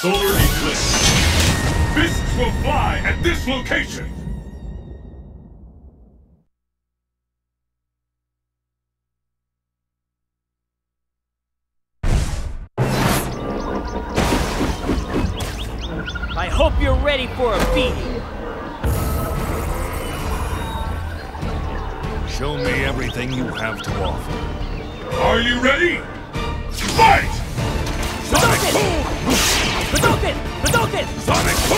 Solar eclipse. Fists will fly at this location. I hope you're ready for a beating. Show me everything you have to offer. Are you ready? Fight! Hadouken! Hadouken! Sonic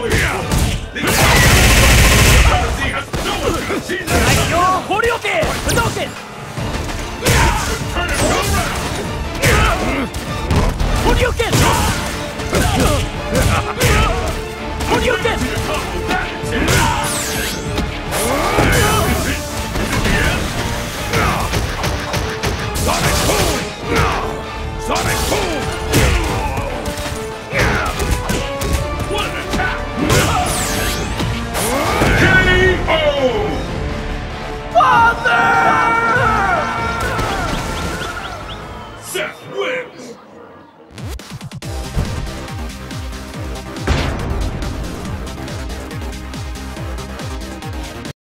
Yo, Hadouken! Hadouken! Seth wins!